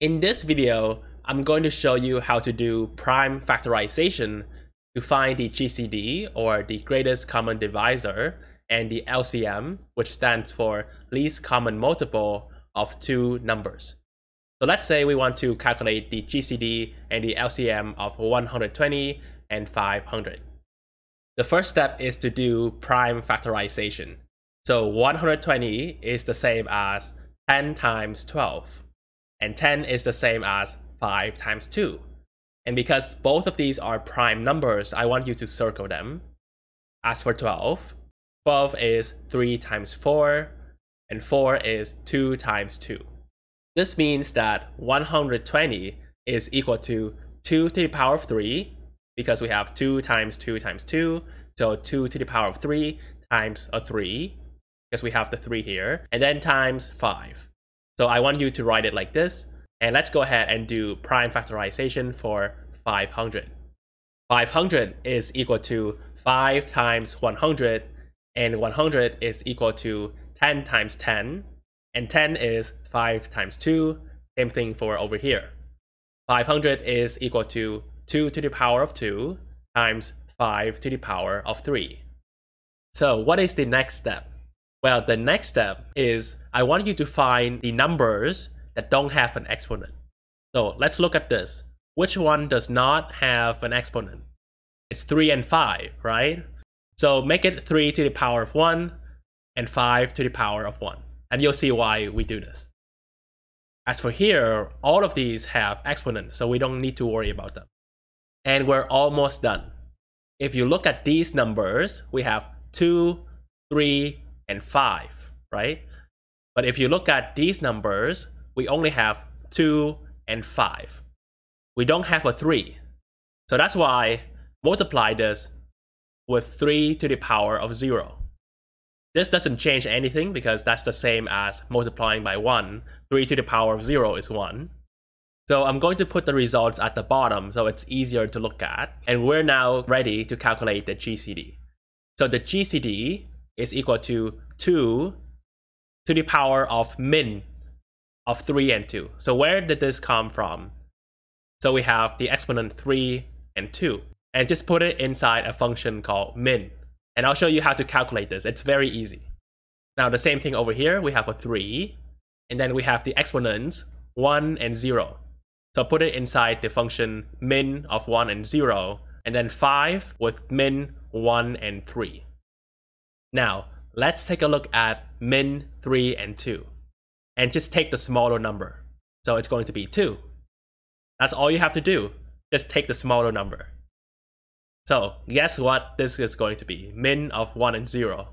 In this video, I'm going to show you how to do prime factorization to find the GCD or the greatest common divisor and the LCM, which stands for least common multiple of two numbers. So let's say we want to calculate the GCD and the LCM of 120 and 500. The first step is to do prime factorization. So 120 is the same as 10 times 12, and 10 is the same as 5 times 2. And because both of these are prime numbers, I want you to circle them. As for 12, 12 is 3 times 4, and 4 is 2 times 2. This means that 120 is equal to 2 to the power of 3, because we have 2 times 2 times 2, so 2 to the power of 3 times a 3, because we have the 3 here, and then times 5. So I want you to write it like this, and let's go ahead and do prime factorization for 500. 500 is equal to 5 times 100, and 100 is equal to 10 times 10, and 10 is 5 times 2, same thing for over here. 500 is equal to 2 to the power of 2 times 5 to the power of 3. So what is the next step? Well, the next step is I want you to find the numbers that don't have an exponent. So let's look at this. Which one does not have an exponent? It's 3 and 5, right? So make it 3 to the power of 1 and 5 to the power of 1. And you'll see why we do this. As for here, all of these have exponents, so we don't need to worry about them. And we're almost done. If you look at these numbers, we have 2, 3, and 5, right? But if you look at these numbers, we only have 2 and 5. We don't have a 3. So that's why multiply this with 3 to the power of 0. This doesn't change anything because that's the same as multiplying by 1. 3 to the power of 0 is 1. So I'm going to put the results at the bottom so it's easier to look at. And we're now ready to calculate the GCD. So the GCD is equal to 2 to the power of min of 3 and 2. So where did this come from? So we have the exponent 3 and 2. And just put it inside a function called min. And I'll show you how to calculate this. It's very easy. Now the same thing over here, we have a 3. And then we have the exponents 1 and 0. So put it inside the function min of 1 and 0. And then 5 with min 1 and 3. Now, let's take a look at min 3 and 2. And just take the smaller number. So it's going to be 2. That's all you have to do. Just take the smaller number. So guess what this is going to be? Min of 1 and 0.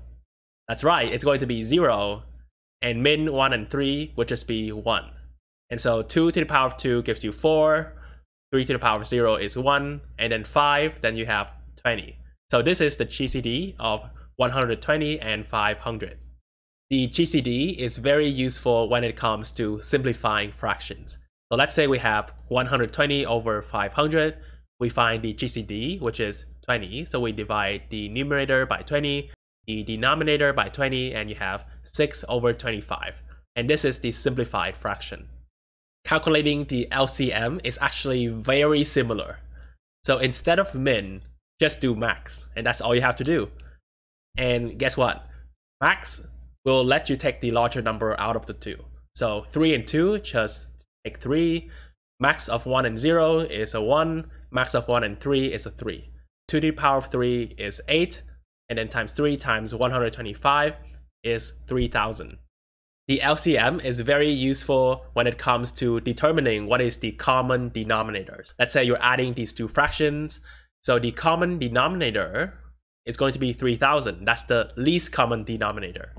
That's right, it's going to be 0. And min 1 and 3 would just be 1. And so 2 to the power of 2 gives you 4. 3 to the power of 0 is 1. And then 5, then you have 20. So this is the GCD of 120 and 500. The GCD is very useful when it comes to simplifying fractions. So let's say we have 120 over 500. We find the GCD, which is 20. So we divide the numerator by 20, the denominator by 20, and you have 6 over 25. And this is the simplified fraction. Calculating the LCM is actually very similar. So instead of min, just do max, and that's all you have to do. And guess what? Max will let you take the larger number out of the two. So 3 and 2, just take 3. Max of 1 and 0 is a 1. Max of 1 and 3 is a 3. 2 to the power of 3 is 8. And then times 3 times 125 is 3000. The LCM is very useful when it comes to determining what is the common denominator. Let's say you're adding these two fractions. So the common denominator it's going to be 3000. That's the least common denominator.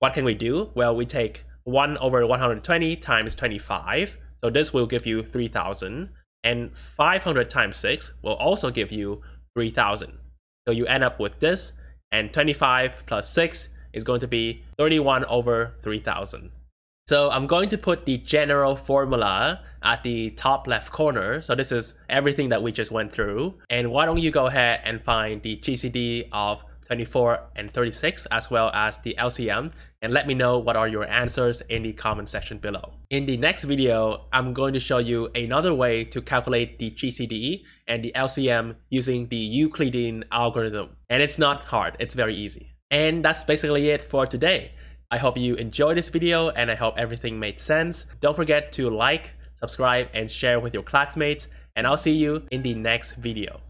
What can we do? Well, we take 1 over 120 times 25. So this will give you 3000. And 500 times 6 will also give you 3000. So you end up with this. And 25 plus 6 is going to be 31 over 3000. So I'm going to put the general formula at the top left corner. So this is everything that we just went through. And why don't you go ahead and find the GCD of 24, and 36, as well as the LCM, and let me know what are your answers in the comment section below. In the next video, I'm going to show you another way to calculate the GCD and the LCM using the Euclidean algorithm. And it's not hard, it's very easy. And that's basically it for today. I hope you enjoyed this video and I hope everything made sense. Don't forget to like, subscribe, and share with your classmates. And I'll see you in the next video.